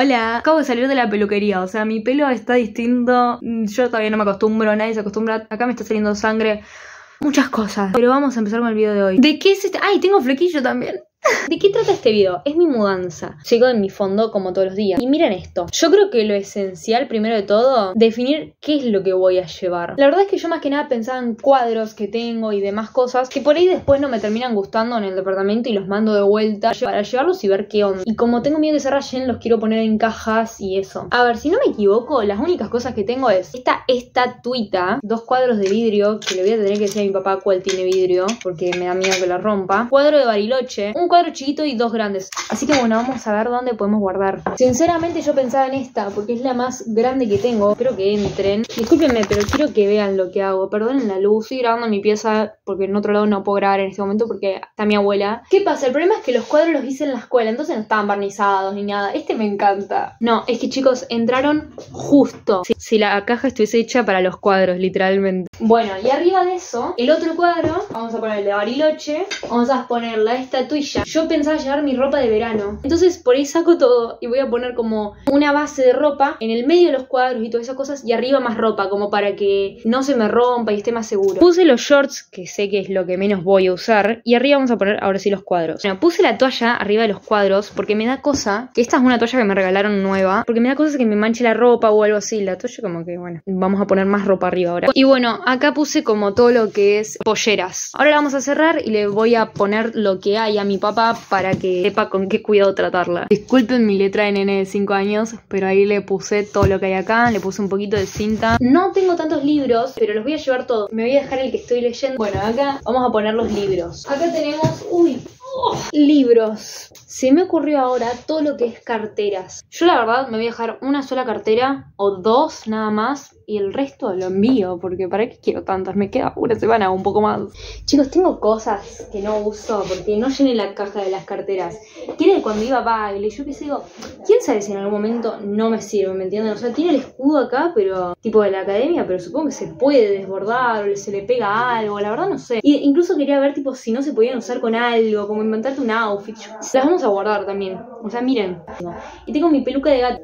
Hola, acabo de salir de la peluquería, o sea, mi pelo está distinto, yo todavía no me acostumbro, nadie se acostumbra, acá me está saliendo sangre, muchas cosas. Pero vamos a empezar con el video de hoy. ¿De qué es este? ¡Ay, tengo flequillo también! ¿De qué trata este video? Es mi mudanza. Llego en mi fondo como todos los días. Y miren esto. Yo creo que lo esencial, primero de todo, definir qué es lo que voy a llevar. La verdad es que yo más que nada pensaba en cuadros que tengo y demás cosas que por ahí después no me terminan gustando en el departamento y los mando de vuelta para llevarlos y ver qué onda. Y como tengo miedo que se rayen, los quiero poner en cajas y eso. A ver, si no me equivoco, las únicas cosas que tengo es esta estatuita, dos cuadros de vidrio, que le voy a tener que decir a mi papá cuál tiene vidrio, porque me da miedo que la rompa. Cuadro de bariloche, un cuadro chiquito y dos grandes. Así que bueno, vamos a ver dónde podemos guardar. Sinceramente yo pensaba en esta porque es la más grande que tengo. Espero que entren. Discúlpenme, pero quiero que vean lo que hago. Perdonen la luz. Estoy grabando mi pieza porque en otro lado no puedo grabar en este momento porque está mi abuela. ¿Qué pasa? El problema es que los cuadros los hice en la escuela, entonces no estaban barnizados ni nada. Este me encanta. No, es que chicos, entraron justo. Si, si la caja estuviese hecha para los cuadros, literalmente. Bueno, y arriba de eso, el otro cuadro, vamos a ponerle Bariloche, vamos a poner la estatuilla. Yo pensaba llevar mi ropa de verano. Entonces por ahí saco todo y voy a poner como una base de ropa en el medio de los cuadros y todas esas cosas y arriba más ropa, como para que no se me rompa y esté más seguro. Puse los shorts, que sé que es lo que menos voy a usar, y arriba vamos a poner ahora sí los cuadros. Bueno, puse la toalla arriba de los cuadros porque me da cosa, que esta es una toalla que me regalaron nueva, porque me da cosa que me manche la ropa o algo así. La toalla como que, bueno, vamos a poner más ropa arriba ahora. Y bueno, acá puse como todo lo que es polleras. Ahora la vamos a cerrar y le voy a poner lo que hay a mi papá para que sepa con qué cuidado tratarla. Disculpen mi letra de nene de 5 años, pero ahí le puse todo lo que hay acá, le puse un poquito de cinta. No tengo tantos libros, pero los voy a llevar todos. Me voy a dejar el que estoy leyendo. Bueno, acá vamos a poner los libros. Acá tenemos... Uy, libros. Se me ocurrió ahora todo lo que es carteras. Yo la verdad me voy a dejar una sola cartera o dos nada más y el resto lo envío porque para qué quiero tantas, me queda una semana o un poco más. Chicos, tengo cosas que no uso porque no llené la caja de las carteras. Tiene cuando iba a baile, yo que sé, digo, quién sabe si en algún momento no me sirve, ¿me entienden? O sea, tiene el escudo acá, pero tipo de la academia, pero supongo que se puede desbordar o se le pega algo, la verdad no sé. Y incluso quería ver tipo si no se podían usar con algo, como inventarte un outfit. Las vamos a guardar también. O sea, miren. Y tengo mi peluca de gato.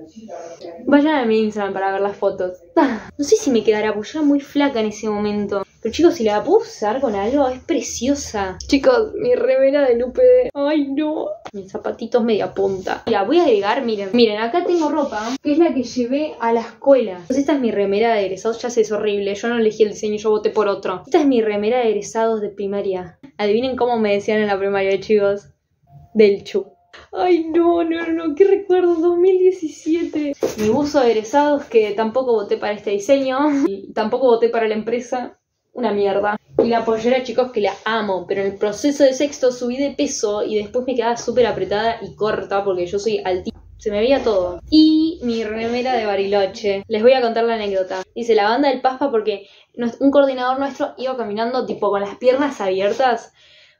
Vayan a mi Instagram para ver las fotos. No sé si me quedará, porque yo era muy flaca en ese momento. Pero chicos, si la puedo usar con algo, es preciosa. Chicos, mi remera de UPD. Ay, no. Mis zapatitos media punta. La voy a agregar, miren. Miren, acá tengo ropa, que es la que llevé a la escuela. Entonces esta es mi remera de egresados. Ya sé, es horrible. Yo no elegí el diseño, yo voté por otro. Esta es mi remera de egresados de primaria. Adivinen cómo me decían en la primaria, chicos. Del chu. Ay, no, no, no, qué recuerdo, 2017. Mi buzo de egresados, que tampoco voté para este diseño, y tampoco voté para la empresa, una mierda. Y la pollera, chicos, que la amo, pero en el proceso de sexto subí de peso y después me quedaba súper apretada y corta porque yo soy altísima. Se me veía todo. Y mi remera de Bariloche. Les voy a contar la anécdota. Dice la banda del Paspa porque un coordinador nuestro iba caminando tipo con las piernas abiertas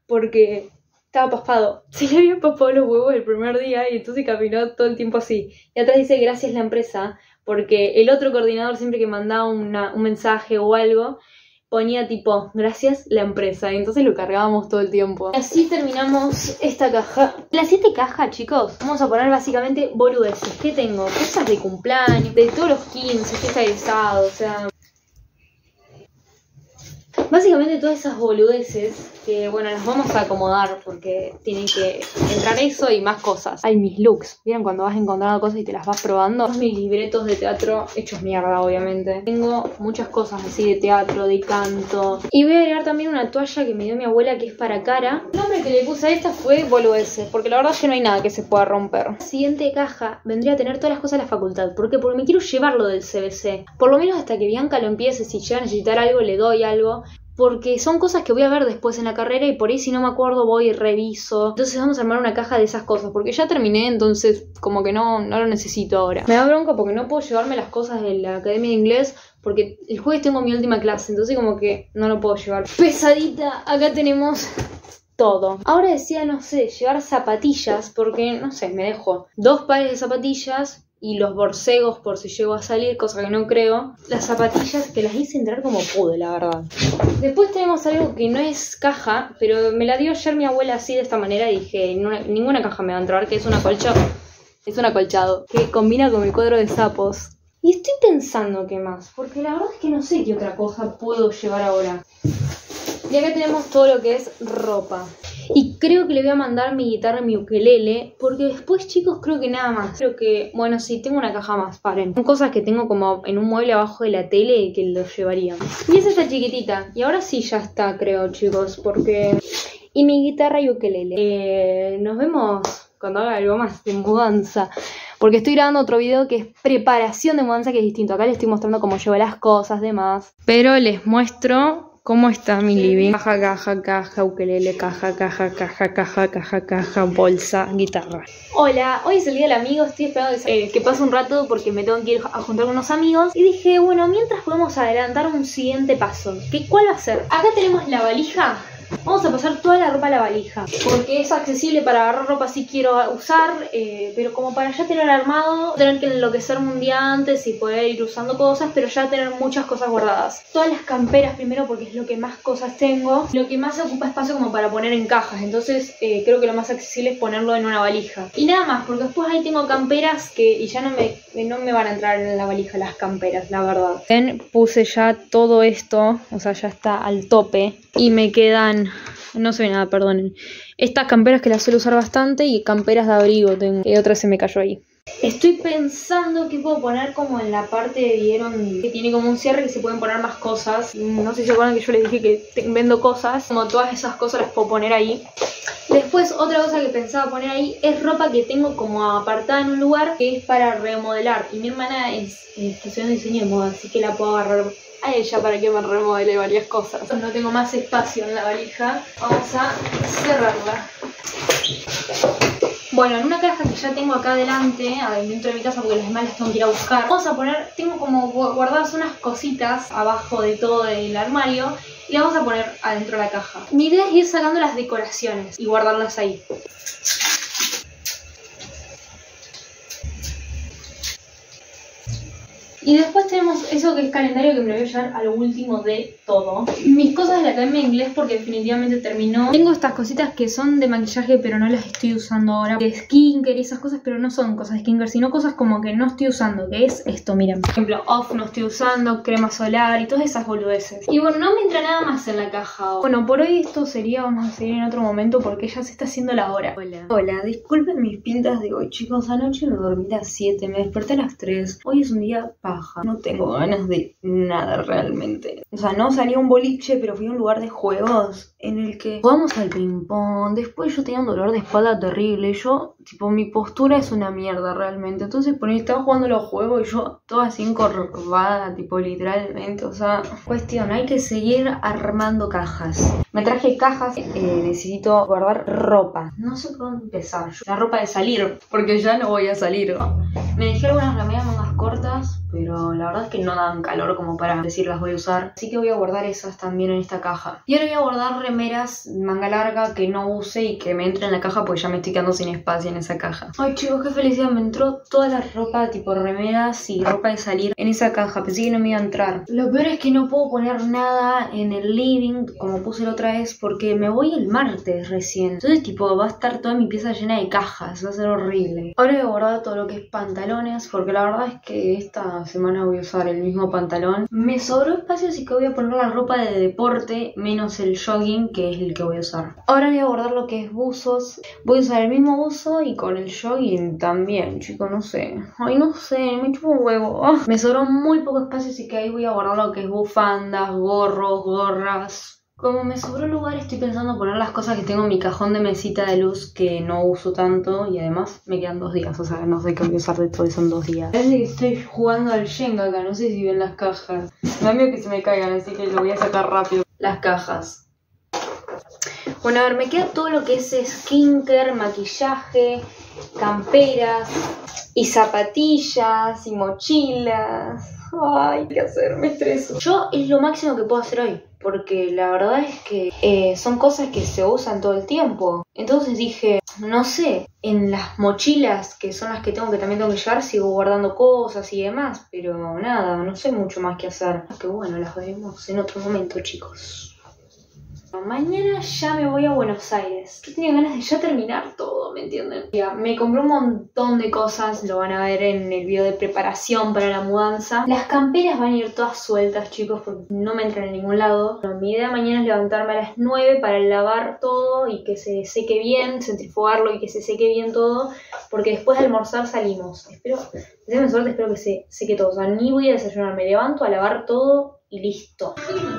porque estaba paspado. Se le habían paspado los huevos el primer día y entonces caminó todo el tiempo así. Y atrás dice gracias la empresa, porque el otro coordinador siempre que mandaba un mensaje o algo, ponía tipo gracias la empresa. Y entonces lo cargábamos todo el tiempo. Y así terminamos esta caja. Las siete cajas, chicos, vamos a poner básicamente boludeces. ¿Qué tengo? Cosas de cumpleaños, de todos los 15, fiesta de sábado, o sea... Básicamente todas esas boludeces que bueno, las vamos a acomodar porque tienen que entrar eso y más cosas. Hay mis looks, ¿vieron cuando vas encontrando cosas y te las vas probando? Son mis libretos de teatro hechos mierda, obviamente. Tengo muchas cosas así de teatro, de canto. Y voy a agregar también una toalla que me dio mi abuela que es para cara. El nombre que le puse a esta fue boludeces, porque la verdad es que no hay nada que se pueda romper. La siguiente caja vendría a tener todas las cosas de la facultad. ¿Por qué? Porque me quiero llevarlo del CBC. Por lo menos hasta que Bianca lo empiece, si llega a necesitar algo, le doy algo porque son cosas que voy a ver después en la carrera y por ahí si no me acuerdo voy y reviso. Entonces vamos a armar una caja de esas cosas, porque ya terminé, entonces como que no, no lo necesito ahora. Me da bronca porque no puedo llevarme las cosas de la academia de inglés, porque el jueves tengo mi última clase, entonces como que no lo puedo llevar. Pesadita, acá tenemos todo. Ahora decía, no sé, llevar zapatillas, porque no sé, me dejo dos pares de zapatillas y los borcegos por si llego a salir, cosa que no creo. Las zapatillas que las hice entrar como pude, la verdad. Después tenemos algo que no es caja, pero me la dio ayer mi abuela así de esta manera y dije, ninguna caja me va a entrar, que es una colcha Es un acolchado que combina con mi cuadro de sapos. Y estoy pensando qué más, porque la verdad es que no sé qué otra cosa puedo llevar ahora. Y acá tenemos todo lo que es ropa. Y creo que le voy a mandar mi guitarra y mi ukelele. Porque después, chicos, creo que nada más. Creo que, bueno, sí, tengo una caja más, paren. Son cosas que tengo como en un mueble abajo de la tele que lo llevaría. Y es esta chiquitita. Y ahora sí ya está, creo, chicos. Porque. Y mi guitarra y ukelele. Eh, nos vemos cuando haga algo más de mudanza. Porque estoy grabando otro video que es preparación de mudanza que es distinto. Acá les estoy mostrando cómo llevo las cosas, demás. Pero les muestro ¿Cómo está mi living? Caja, caja, caja, ukelele, caja, caja, caja, caja, caja, caja, bolsa, guitarra. Hola, hoy es el día del amigo, estoy esperando que, eh, pase un rato porque me tengo que ir a juntar con unos amigos. Y dije, bueno, mientras podemos adelantar un siguiente paso. ¿Qué, ¿Cuál va a ser? Acá tenemos la valija Vamos a pasar toda la ropa a la valija, porque es accesible para agarrar ropa si quiero usar, eh, pero como para ya tener armado, tener que enloquecerme un día antes y poder ir usando cosas, pero ya tener muchas cosas guardadas. Todas las camperas primero porque es lo que más cosas tengo, lo que más ocupa espacio como para poner en cajas, entonces eh, creo que lo más accesible es ponerlo en una valija. Y nada más, porque después ahí tengo camperas que y ya no me, no me van a entrar en la valija las camperas, la verdad. Puse ya todo esto, o sea, ya está al tope y me quedan, no se ve nada, perdonen. Estas camperas que las suelo usar bastante y camperas de abrigo tengo. Y otra se me cayó ahí. Estoy pensando que puedo poner como en la parte, vieron, que tiene como un cierre que se pueden poner más cosas. No sé si se acuerdan que yo les dije que vendo cosas. Como todas esas cosas las puedo poner ahí. Después otra cosa que pensaba poner ahí es ropa que tengo como apartada en un lugar que es para remodelar. Y mi hermana es, es de diseño de moda, así que la puedo agarrar a ella para que me remodele varias cosas. No tengo más espacio en la valija. Vamos a cerrarla. Bueno, en una caja que ya tengo acá adelante, dentro de mi casa, porque las demás las tengo que ir a buscar, vamos a poner, tengo como guardadas unas cositas abajo de todo el armario y las vamos a poner adentro de la caja. Mi idea es ir sacando las decoraciones y guardarlas ahí. Y después tenemos eso que es calendario que me lo voy a llevar a lo último de todo. Mis cosas de la academia de inglés porque definitivamente terminó. Tengo estas cositas que son de maquillaje pero no las estoy usando ahora. De skincare y esas cosas, pero no son cosas de skincare, sino cosas como que no estoy usando. Que es esto, miren. Por ejemplo, off no estoy usando, crema solar y todas esas boludeces. Y bueno, no me entra nada más en la caja. Bueno, por hoy esto sería, vamos a seguir en otro momento porque ya se está haciendo la hora. Hola. Hola, disculpen mis pintas de hoy, chicos. Anoche no dormí a las 7, me desperté a las 3. Hoy es un día no tengo ganas de nada realmente. O sea, no salí a un boliche, pero fui a un lugar de juegos en el que jugamos al ping-pong. Después yo tenía un dolor de espalda terrible. Yo, tipo, mi postura es una mierda realmente. Entonces, por ahí estaba jugando los juegos y yo toda así encorvada, tipo, literalmente. O sea, cuestión, hay que seguir armando cajas. Me traje cajas, eh, necesito guardar ropa. No sé cómo empezar. La ropa de salir, porque ya no voy a salir. Me dejé algunas remeras mangas cortas, pero la verdad es que no dan calor como para decir las voy a usar. Así que voy a guardar esas también en esta caja. Y ahora voy a guardar remeras manga larga que no use y que me entre en la caja porque ya me estoy quedando sin espacio en esa caja. Ay chicos, qué felicidad, me entró toda la ropa tipo remeras y ropa de salir en esa caja. Pensé que no me iba a entrar. Lo peor es que no puedo poner nada en el living como puse la otra vez porque me voy el martes recién. Entonces tipo va a estar toda mi pieza llena de cajas, va a ser horrible. Ahora voy a guardar todo lo que es pantalones porque la verdad es que esta semana voy a usar el mismo pantalón. Me sobró espacio así que voy a poner la ropa de deporte menos el jogging que es el que voy a usar. Ahora voy a guardar lo que es buzos. Voy a usar el mismo buzo y con el jogging también, chicos, no sé. Ay, no sé, me chupo un huevo. Ah, me sobró muy poco espacio así que ahí voy a guardar lo que es bufandas, gorros, gorras, como me sobró lugar, estoy pensando poner las cosas que tengo en mi cajón de mesita de luz que no uso tanto y además me quedan dos días, o sea, no sé qué voy a usar de todo eso en dos días. Parece que estoy jugando al Shenga acá, no sé si ven las cajas. Me da miedo que se me caigan, así que lo voy a sacar rápido. Las cajas. Bueno, a ver, me queda todo lo que es skincare, maquillaje, camperas y zapatillas y mochilas. Ay, ¿qué hacer? Me estreso. Yo es lo máximo que puedo hacer hoy porque la verdad es que eh, son cosas que se usan todo el tiempo. Entonces dije, no sé, en las mochilas, que son las que tengo que también tengo que llevar, sigo guardando cosas y demás, pero nada, no sé mucho más que hacer. Que bueno, las veremos en otro momento, chicos. Mañana ya me voy a Buenos Aires. Yo tenía ganas de ya terminar todo, ¿me entienden? Ya, me compré un montón de cosas, lo van a ver en el video de preparación para la mudanza. Las camperas van a ir todas sueltas, chicos, porque no me entran en ningún lado. mi idea mañana es levantarme a las 9 para lavar todo y que se seque bien, centrifugarlo y que se seque bien todo, porque después de almorzar salimos. Espero, déjenme suerte, espero que se seque todo. O sea, ni voy a desayunar, me levanto a lavar todo y listo.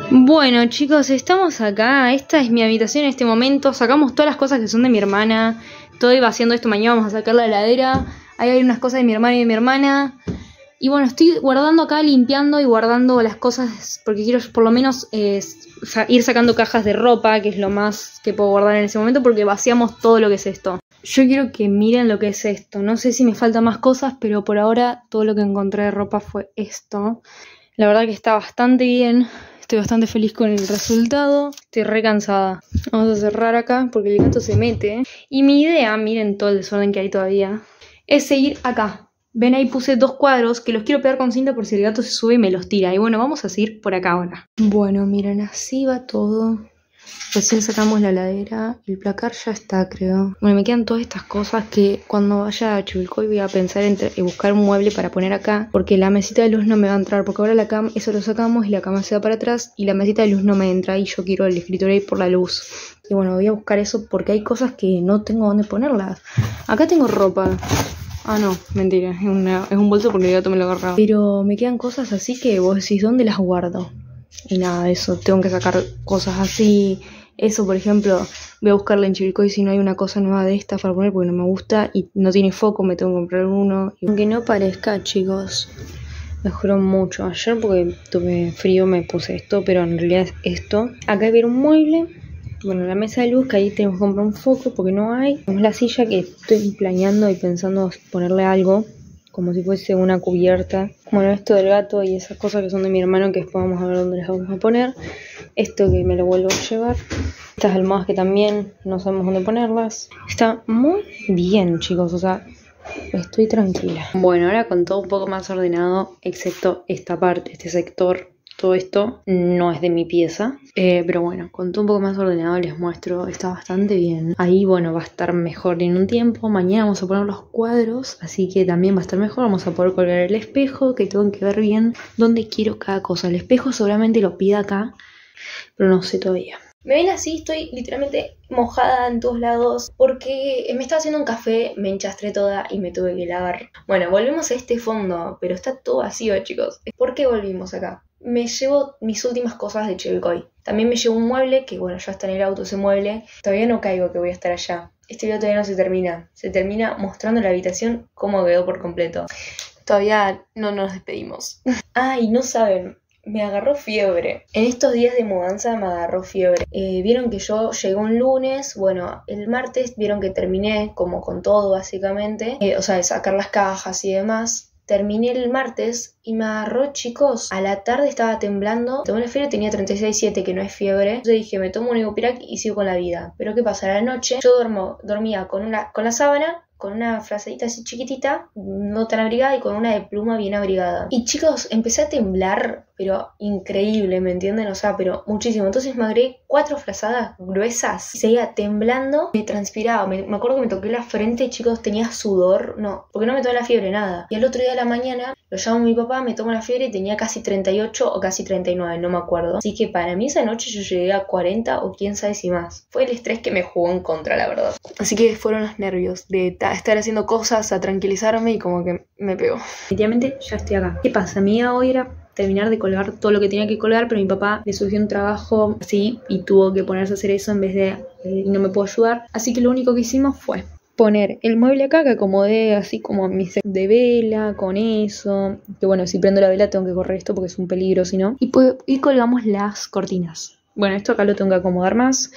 Bueno, chicos, estamos acá. Esta es mi habitación en este momento. Sacamos todas las cosas que son de mi hermana. Todo iba haciendo esto. Mañana vamos a sacar la heladera. Ahí hay unas cosas de mi hermana y de mi hermana. Y bueno, estoy guardando acá, limpiando y guardando las cosas porque quiero por lo menos eh, ir sacando cajas de ropa, que es lo más que puedo guardar en ese momento porque vaciamos todo lo que es esto. Yo quiero que miren lo que es esto. No sé si me faltan más cosas, pero por ahora todo lo que encontré de ropa fue esto. La verdad que está bastante bien. Estoy bastante feliz con el resultado. Estoy re cansada. Vamos a cerrar acá porque el gato se mete. Y mi idea, miren todo el desorden que hay todavía, es seguir acá. Ven ahí puse dos cuadros que los quiero pegar con cinta por si el gato se sube y me los tira. Y bueno, vamos a seguir por acá ahora. Bueno, miren, así va todo. Recién sacamos la ladera, el placar ya está, creo. Bueno, me quedan todas estas cosas que cuando vaya a Chivilcoy voy a pensar en, buscar un mueble para poner acá, porque la mesita de luz no me va a entrar, porque ahora la cama, eso lo sacamos y la cama se va para atrás y la mesita de luz no me entra y yo quiero el escritorio ahí por la luz. Y bueno, voy a buscar eso porque hay cosas que no tengo dónde ponerlas. Acá tengo ropa. Ah, no, mentira, es, es un bolso porque el gato me lo agarraba. Pero me quedan cosas así que vos decís, ¿dónde las guardo? Y nada, eso, tengo que sacar cosas así. Eso, por ejemplo, voy a buscarla en Chivilcoy si no hay una cosa nueva de esta para poner porque no me gusta y no tiene foco, me tengo que comprar uno. Aunque no parezca, chicos, mejoró mucho. Ayer porque tuve frío me puse esto, pero en realidad es esto. Acá hay un mueble. Bueno, la mesa de luz, que ahí tenemos que comprar un foco porque no hay. Tenemos la silla que estoy planeando y pensando ponerle algo como si fuese una cubierta. Bueno, esto del gato y esas cosas que son de mi hermano que después vamos a ver dónde las vamos a poner. Esto que me lo vuelvo a llevar. Estas almohadas que también no sabemos dónde ponerlas. Está muy bien, chicos, o sea, estoy tranquila. Bueno, ahora con todo un poco más ordenado, excepto esta parte, este sector todo esto no es de mi pieza, eh, pero bueno, con todo un poco más ordenado les muestro, está bastante bien. Ahí, bueno, va a estar mejor en un tiempo. Mañana vamos a poner los cuadros, así que también va a estar mejor. Vamos a poder colgar el espejo, que tengo que ver bien dónde quiero cada cosa. El espejo seguramente lo pida acá, pero no sé todavía. Me ven así, estoy literalmente mojada en todos lados porque me estaba haciendo un café, me enchastré toda y me tuve que lavar. Bueno, volvemos a este fondo, pero está todo vacío, chicos. ¿Por qué volvimos acá? Me llevo mis últimas cosas de Chivilcoy. También me llevo un mueble, que bueno, ya está en el auto ese mueble. Todavía no caigo que voy a estar allá. Este video todavía no se termina. Se termina mostrando la habitación cómo quedó por completo. Todavía no nos despedimos. Ay, no saben, me agarró fiebre. En estos días de mudanza me agarró fiebre. Eh, vieron que yo llegué un lunes, bueno, el martes vieron que terminé como con todo básicamente, eh, o sea, de sacar las cajas y demás. Terminé el martes y me agarró, chicos. A la tarde estaba temblando. Tomé la fiebre, tenía 36,7, que no es fiebre. Entonces dije, me tomo un Ibupirac y sigo con la vida. Pero ¿qué pasa? A la noche yo dormía con, una, con la sábana con una frazadita así chiquitita, no tan abrigada y con una de pluma bien abrigada. Y chicos, empecé a temblar, pero increíble, ¿me entienden? O sea, pero muchísimo. Entonces me agregué cuatro frazadas gruesas, seguía temblando, me transpiraba, me, acuerdo que me toqué la frente, chicos, tenía sudor, no, porque no me tomé la fiebre, nada. Y el otro día de la mañana lo llamo a mi papá, me tomo la fiebre y tenía casi 38 o casi 39, no me acuerdo. Así que para mí esa noche yo llegué a 40 o quién sabe si más. Fue el estrés que me jugó en contra, la verdad. Así que fueron los nervios de estar haciendo cosas, a tranquilizarme y como que me pegó. Definitivamente ya estoy acá. ¿Qué pasa? Idea hoy era terminar de colgar todo lo que tenía que colgar, pero mi papá le surgió un trabajo así y tuvo que ponerse a hacer eso en vez de eh, no me puedo ayudar. Así que lo único que hicimos fue poner el mueble acá que acomodé así como mi set de vela con eso que bueno si prendo la vela tengo que correr esto porque es un peligro si no y, pues, y colgamos las cortinas bueno esto acá lo tengo que acomodar más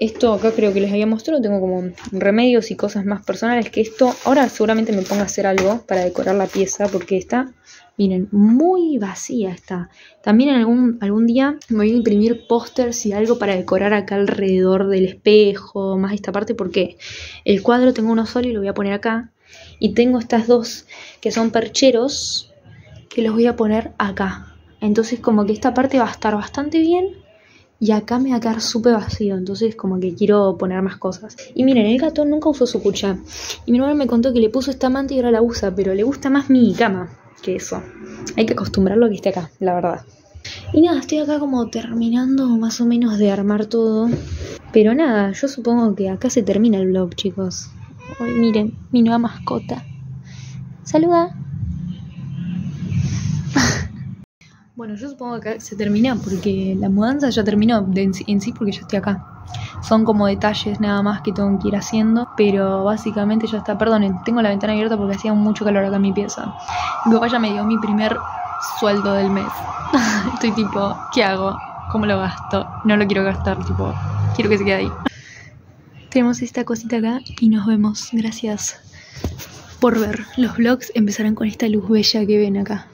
esto acá creo que les había mostrado, tengo como remedios y cosas más personales que esto. Ahora seguramente me ponga a hacer algo para decorar la pieza porque está, miren, muy vacía está. También en algún, algún día me voy a imprimir pósters y algo para decorar acá alrededor del espejo, más esta parte porque el cuadro tengo uno solo y lo voy a poner acá. Y tengo estas dos que son percheros que los voy a poner acá. Entonces como que esta parte va a estar bastante bien Y acá me va a quedar súper vacío, entonces como que quiero poner más cosas. Y miren, el gato nunca usó su cucha. Y mi hermano me contó que le puso esta manta y ahora la usa, pero le gusta más mi cama que eso. Hay que acostumbrarlo a que esté acá, la verdad. Y nada, estoy acá como terminando más o menos de armar todo. Pero nada, yo supongo que acá se termina el vlog, chicos. Hoy miren, mi nueva mascota. Saluda. bueno, yo supongo que acá se termina porque la mudanza ya terminó en sí porque ya estoy acá. Son como detalles nada más que tengo que ir haciendo, pero básicamente ya está. Perdonen, tengo la ventana abierta porque hacía mucho calor acá en mi pieza. Mi papá ya me dio mi primer sueldo del mes. Estoy tipo, ¿qué hago? ¿Cómo lo gasto? No lo quiero gastar, tipo, quiero que se quede ahí. Tenemos esta cosita acá y nos vemos. Gracias por ver. Los vlogs empezarán con esta luz bella que ven acá.